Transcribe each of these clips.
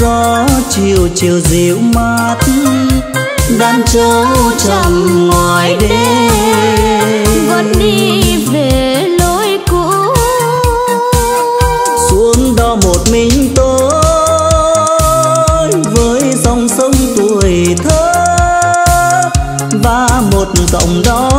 gió chiều chiều dịu mát đan trâu trầm ngoài đêm. Vẫn đi về lối cũ. Xuống đó một mình tôi với dòng sông tuổi thơ và một dòng đó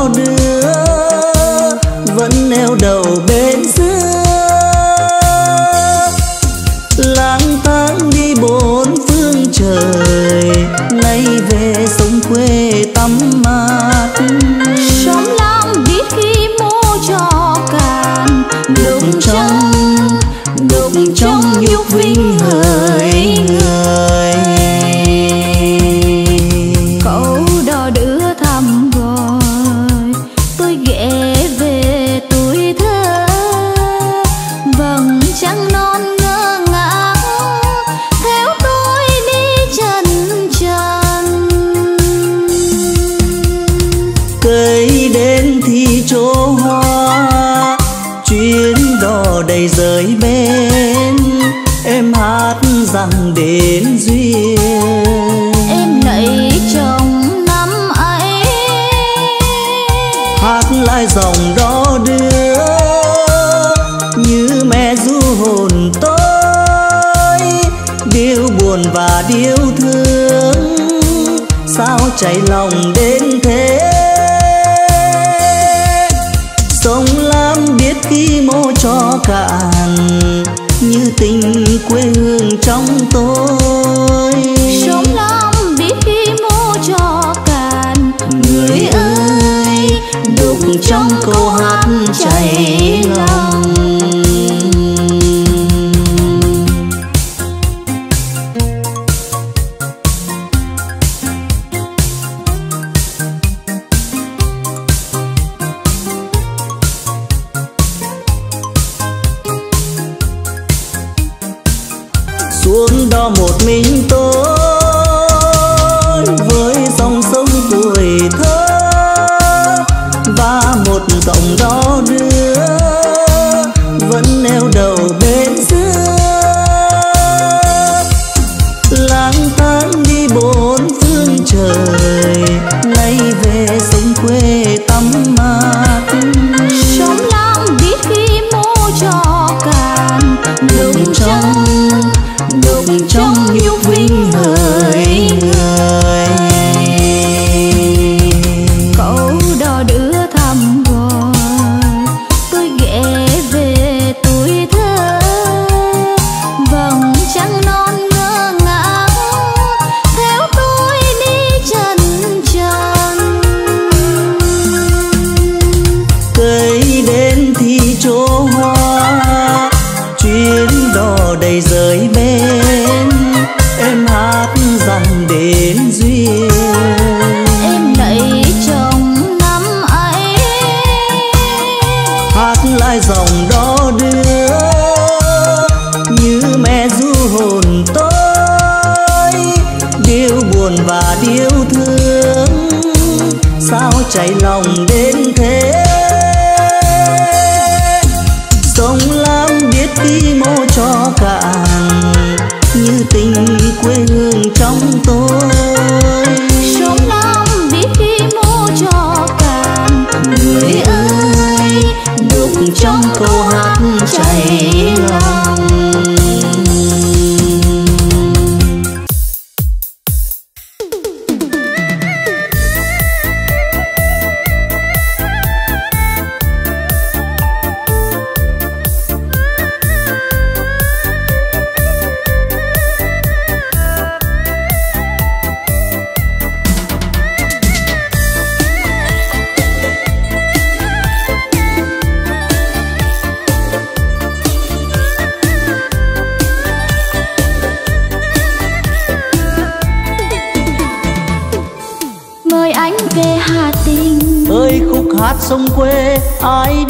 sao chạy lòng đến thế? Sông lam biết khi mô cho cạn, như tình quê hương trong tôi. Sông lam biết khi mô cho cạn, người ơi, đục trong câu hát đây rơi bên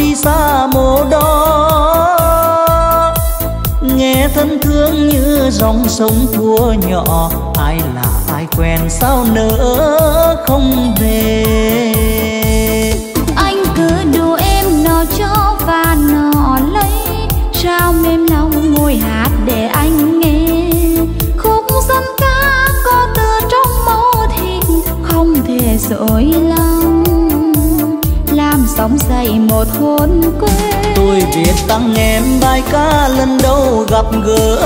đi xa mồ đó nghe thân thương như dòng sông thua nhỏ, ai là ai quen sao nỡ không về. Anh cứ đùa em nó cho và nó lấy sao mềm lòng ngồi hát để anh nghe. Khúc dân ca có từ trong máu thịt, không thể dối lòng sống dậy một hồn quê tôi viết tặng em bài ca lần đầu gặp gỡ.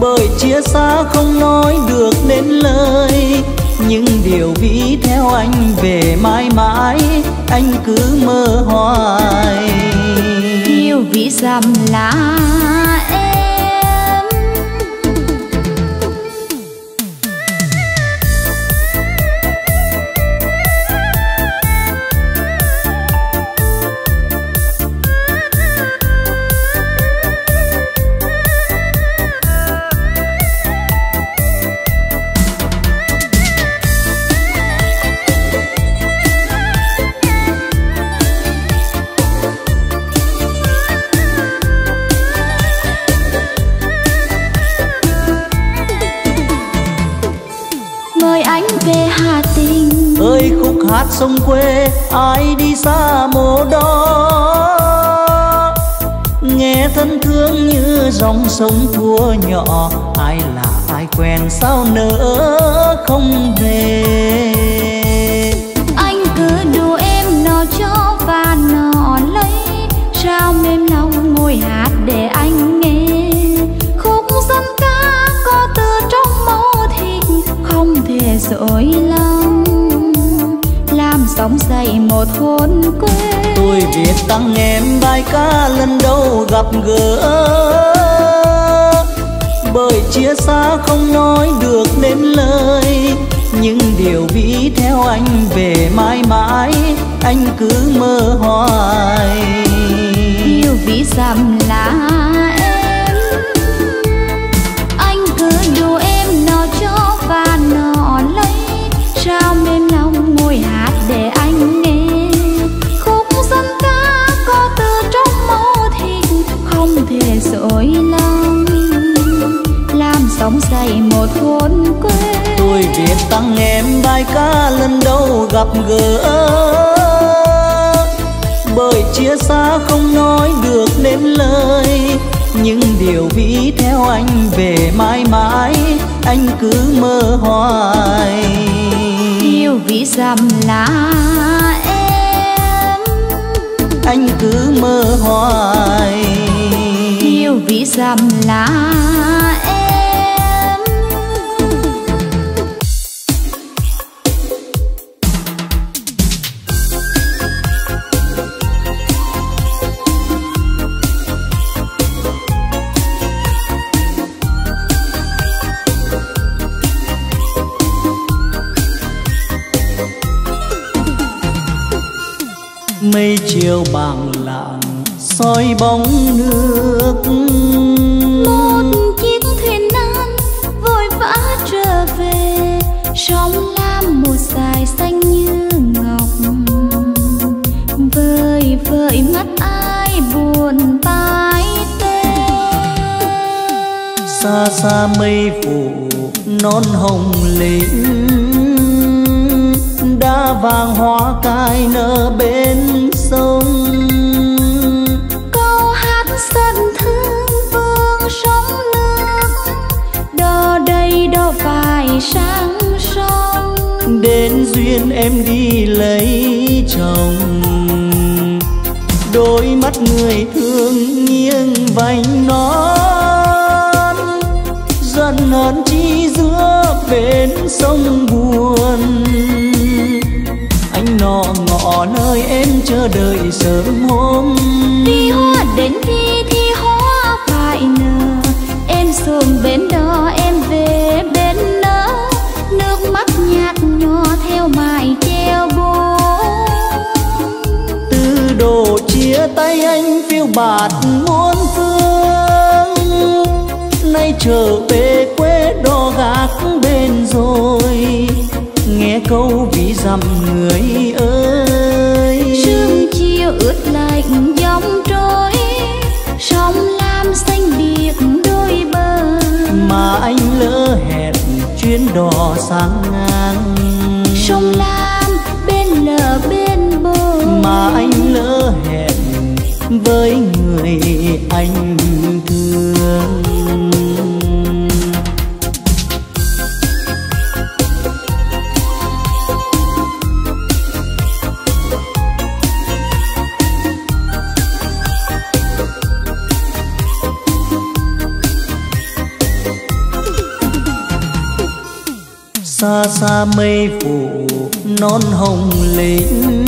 Bởi chia xa không nói được nên lời. Nhưng điều ví theo anh về mãi mãi anh cứ mơ hoài. Yêu ví dặm là thân thương như dòng sông thua nhỏ. Ai là ai quen, sao nỡ không về? Anh cứ đùa em nó cho và nó lấy, sao mềm lòng ngồi hát để anh một hồn quê tôi viết tặng em bài ca lần đầu gặp gỡ. Bởi chia xa không nói được nên lời. Những điều ví theo anh về mãi mãi anh cứ mơ hoài. Yêu ví dặm là gỡ bởi chia xa không nói được nên lời những điều ví theo anh về mãi mãi anh cứ mơ hoài. Yêu ví dặm là em. Anh cứ mơ hoài. Yêu ví dặm là chiều bàng lạng soi bóng nước. Một chiếc thuyền nan vội vã trở về sóng lam một dài xanh như ngọc. Vơi vợi mắt ai buồn tai tê xa xa mây phủ non hồng lĩnh vàng hoa cài nở bên sông. Câu hát sân thương vương sóng nước đò đây đò phải sang sông. Đến duyên em đi lấy chồng. Đôi mắt người thương nghiêng vành non dần hờn chi giữa bên sông buồn ngọ nơi em chờ đợi sớm hôm. Đi hoa đến khi thì hoa phải nở em xuống bên đó em về bên nỡ nước mắt nhạt nhòa theo mãi treo buồn từ đồ chia tay anh phiêu bạt muôn phương. Nay trở về quê đò gác bên rồi nghe câu ví dặm người ơi ướt lạnh gió trôi, sông lam xanh biệt đôi bờ. Mà anh lỡ hẹn chuyến đò sang ngang. Sông lam bên lờ bên bờ. Mà anh lỡ hẹn với người anh thương. Xa xa mây phủ non hồng lĩnh.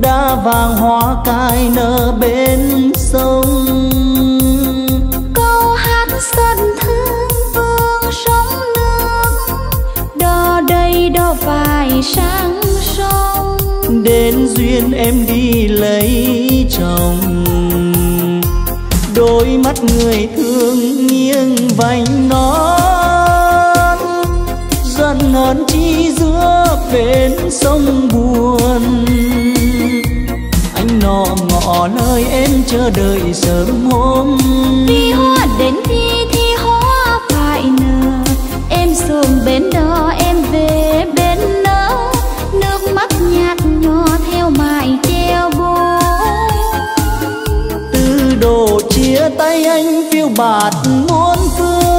Đã vàng hoa cài nở bên sông. Câu hát sân thương vương sông nước. Đò đây đò phải sang sông. Đến duyên em đi lấy chồng. Đôi mắt người thương nghiêng vành bên sông buồn. Anh nọ ngọ nơi em chờ đợi sớm hôm. Khi hoa đến thì thì hoa phải nở. Em xuống bên đó em về bên nỡ nước mắt nhạt nhòa theo mãi treo buồn từ đồ chia tay anh phiêu bạt muôn phương.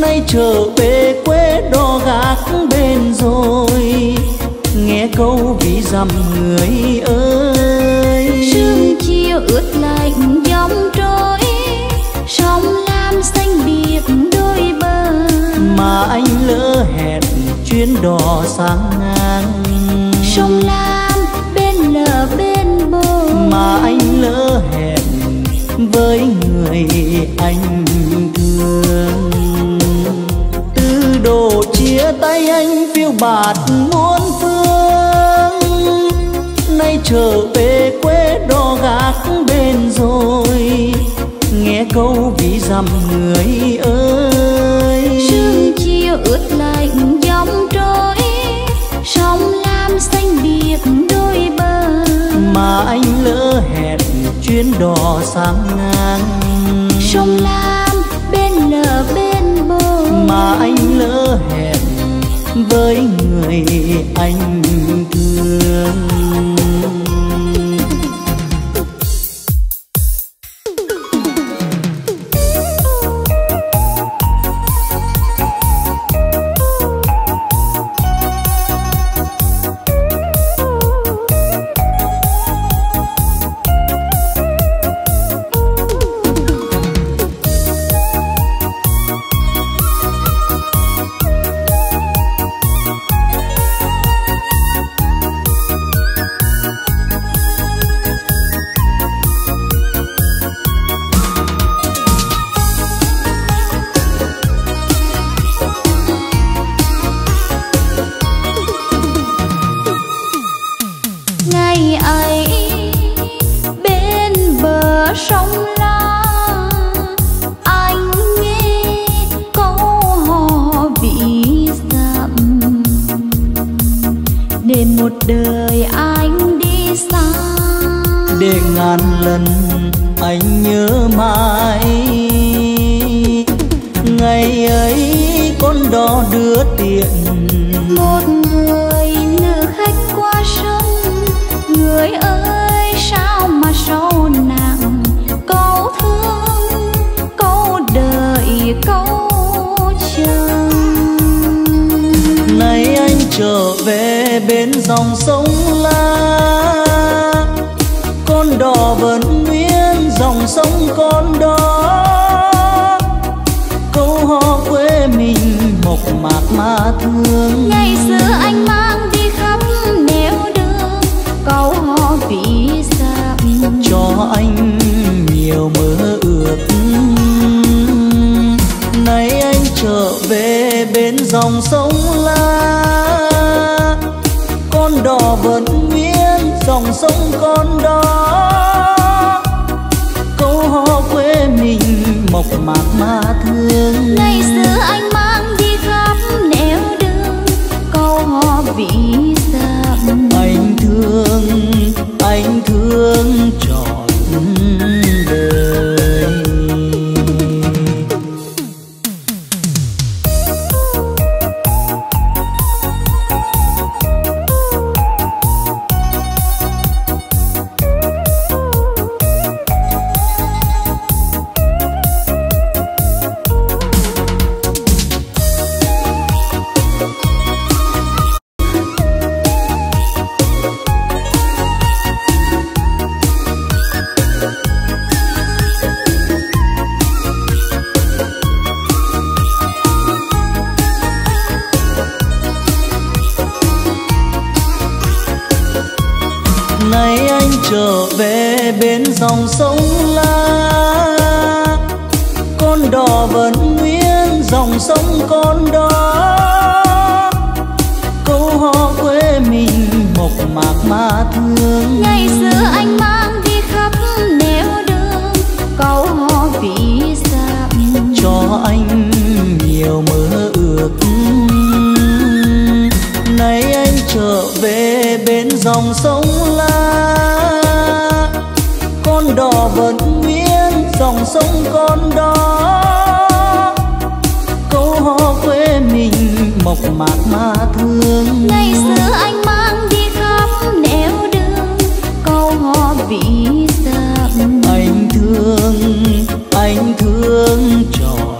Nay trở về quê đò gác nghe câu ví dặm người ơi. Sương chiều ướt lạnh dòng trôi sông lam xanh biếc đôi bờ. Mà anh lỡ hẹn chuyến đò sang ngang. Sông lam bên lờ bên bờ. Mà anh lỡ hẹn với người anh thương. Từ đồ chia tay anh phiêu bạt muôn phương nay trở về quê đò gác bên rồi. Nghe câu ví dặm người ơi. Sương chiều ướt lạnh dòng trôi sông lam xanh biếc đôi bờ. Mà anh lỡ hẹn chuyến đò sang ngang. Sông lam bên lờ bên bờ. Mà anh lỡ hẹn với người anh thương lần anh nhớ mãi. Ngày ấy con đò đưa tiền. Một người nữ khách qua sông người ơi sao mà sâu nặng? Câu thương câu đợi câu chờ nay anh trở về bên dòng sông vẫn nguyên dòng sông con đó. Câu hò quê mình mộc mạc mà thương. Ngày xưa anh mang đi khắp nẻo đường câu hò vĩ dặm cho anh nhiều mơ ước. Nay anh trở về bên dòng sông la. Con đò vẫn nguyên dòng sông con đó hò quê mình mộc mạc mà thương. Ngày xưa anh mang đi khắp nẻo đường câu hò vĩ dặm anh thương anh thương trọn con đò vẫn nguyên dòng sông con đó. Câu hò quê mình mộc mạc mà thương. Ngày xưa anh mang đi khắp nẻo đường câu hò vì dặm cho anh nhiều mơ ước. Nay anh trở về bên dòng sông la. Con đò vẫn dòng sông con đó. Câu hò quê mình mộc mạc mà thương. Ngày xưa anh mang đi khắp nẻo đường câu hò vì dặm anh thương anh thương trọn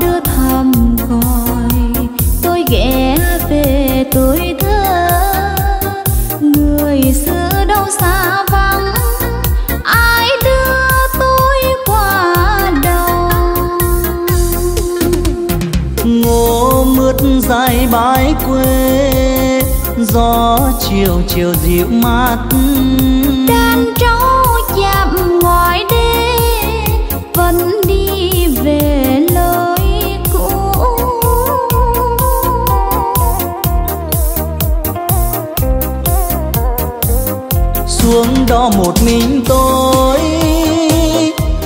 đưa thăm gọi tôi ghé về tuổi thơ, người xưa đâu xa vắng. Ai đưa tôi qua đâu ngô mướt dài bãi quê, gió chiều chiều dịu mát. Xuống đó một mình tôi.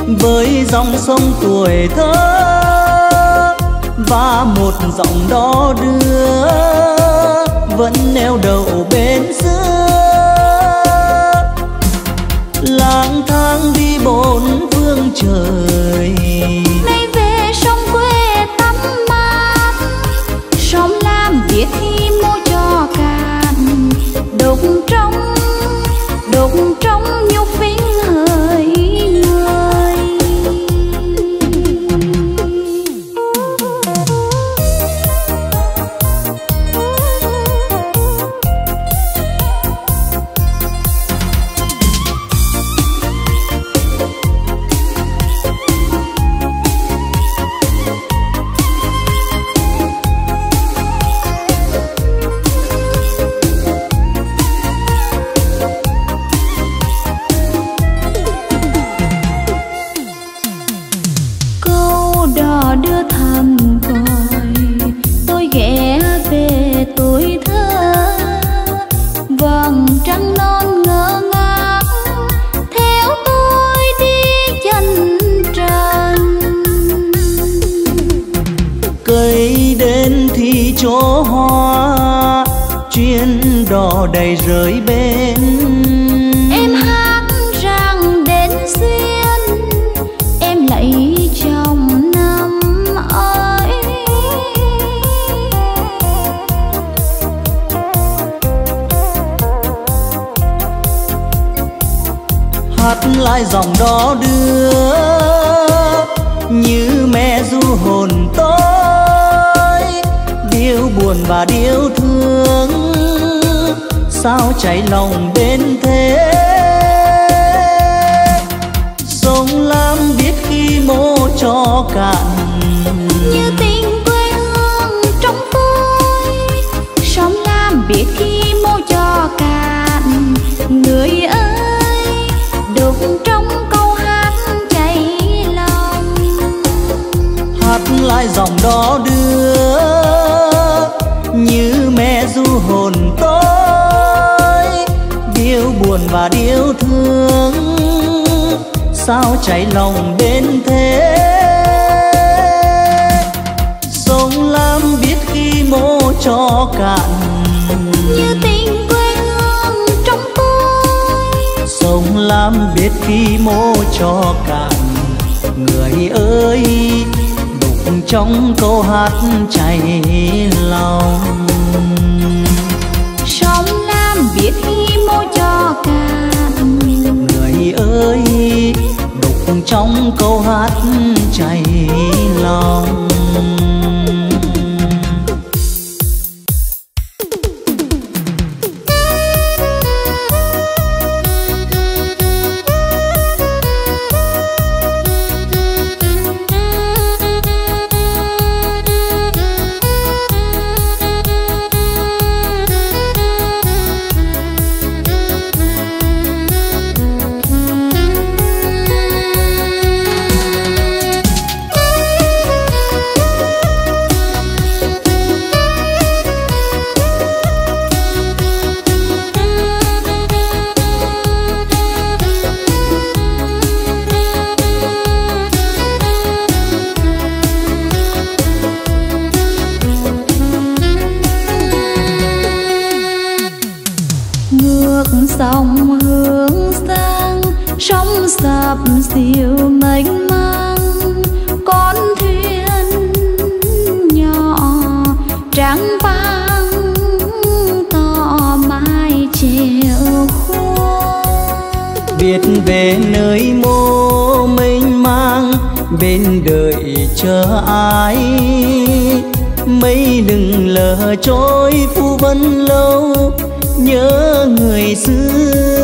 Với dòng sông tuổi thơ và một dòng đò đưa vẫn neo đậu bên xưa. Lang thang đi bốn phương trời. Hát lại dòng đó đưa. Như mẹ du hồn tôi, điêu buồn và điêu thương. Sao cháy lòng bên thế? Sông lam biết khi mô cho cạn hai dòng đó đưa như mẹ du hồn tôi. Điêu buồn và điêu thương sao cháy lòng đến thế? Sông lam biết khi mô cho cạn. Như tình quê hương trong tôi. Sông lam biết khi mô cho cạn. Người ơi đục trong câu hát chảy lòng. Sông lam biết khi mô cho cạn người ơi đục trong câu hát chảy lòng sắp dịu mênh mang con thuyền nhỏ trắng vang to mai chiều khuôn. Biết về nơi mô mênh mang, bên đời chờ ai? Mây đừng lờ trôi, phu vân lâu, nhớ người xưa.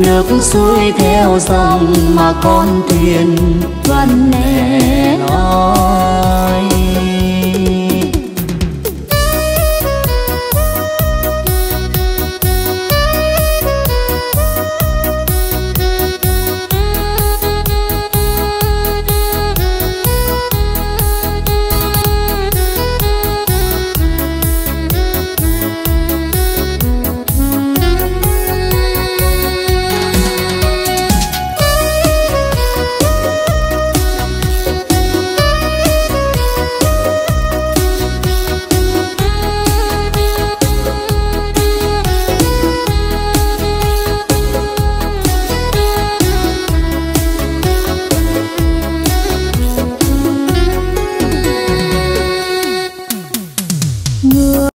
nước xuôi theo dòng mà con thuyền vẫn nghe nói.